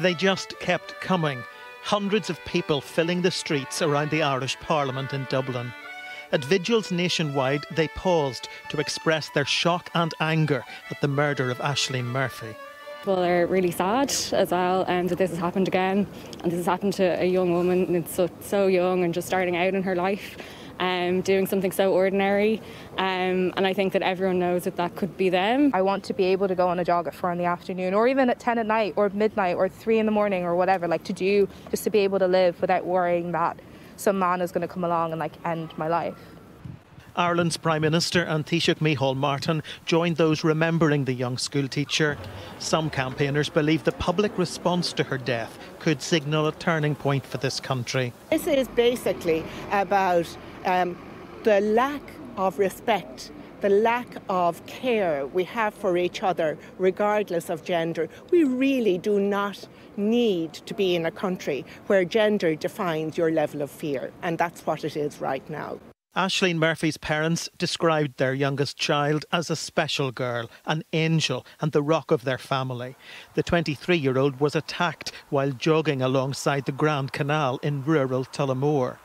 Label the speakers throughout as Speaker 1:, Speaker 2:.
Speaker 1: They just kept coming, hundreds of people filling the streets around the Irish Parliament in Dublin. At vigils nationwide, they paused to express their shock and anger at the murder of Ashling Murphy.
Speaker 2: People are really sad as well um, that this has happened again, and this has happened to a young woman, and it's so, so young and just starting out in her life um, doing something so ordinary. Um, and I think that everyone knows that that could be them.
Speaker 3: I want to be able to go on a jog at four in the afternoon, or even at 10 at night, or midnight, or three in the morning, or whatever, like to do, just to be able to live without worrying that some man is going to come along and like end my life.
Speaker 1: Ireland's Prime Minister and Taoiseach Micheál Martin joined those remembering the young schoolteacher. Some campaigners believe the public response to her death could signal a turning point for this country.
Speaker 4: This is basically about um, the lack of respect, the lack of care we have for each other, regardless of gender. We really do not need to be in a country where gender defines your level of fear, and that's what it is right now.
Speaker 1: Ashling Murphy's parents described their youngest child as a special girl, an angel, and the rock of their family. The 23 year old was attacked while jogging alongside the Grand Canal in rural Tullamore.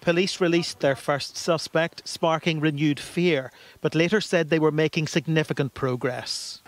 Speaker 1: Police released their first suspect, sparking renewed fear, but later said they were making significant progress.